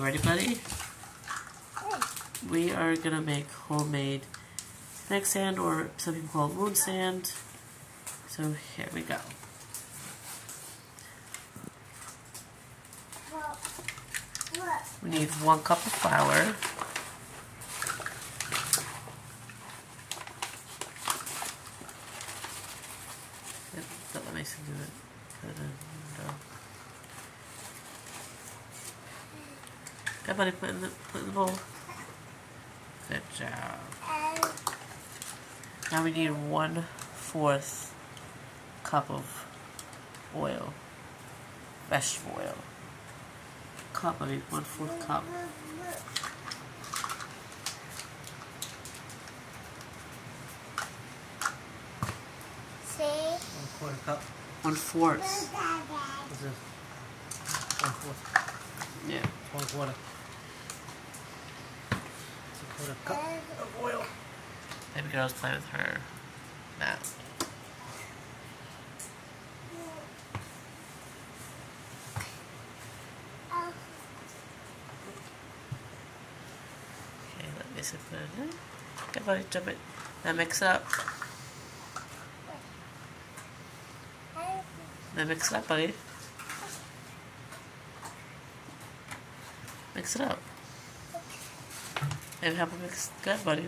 Ready, buddy? We are gonna make homemade neck sand, or some people call it moon sand. So here we go. We need one cup of flour. Let me do it. Put it in the Okay, buddy, put in the put in the bowl. Good job. Now we need one fourth cup of oil, vegetable oil. Cup, I mean one fourth cup. See? One quarter cup. One fourth. This is one fourth. Yeah. One quarter. It's a cup of oil. Baby girl's playing with her mat. Okay, let me see put it in. Okay, buddy, jump it. Now mix it up. Now mix it up, buddy. Mix it up. And help it mix good, buddy.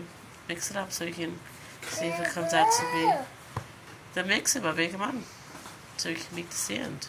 Mix it up so you can see if it comes out to be. Then mix it, buddy. Come on. So you can make the sand.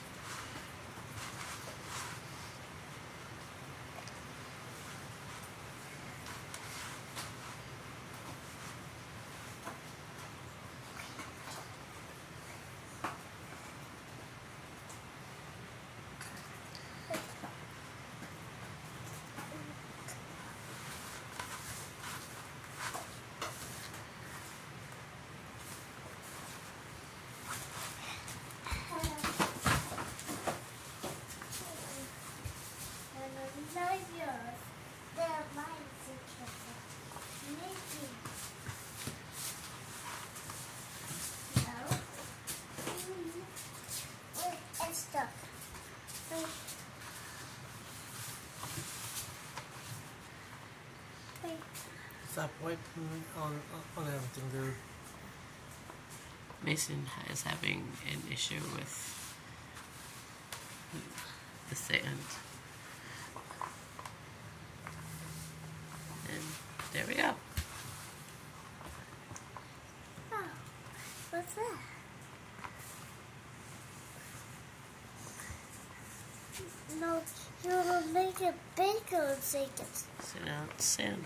Stop wiping on on everything, dude. Mason is having an issue with the sand. And there we go. Oh, what's that? No, you will make it bigger and shake it. So now it's sand.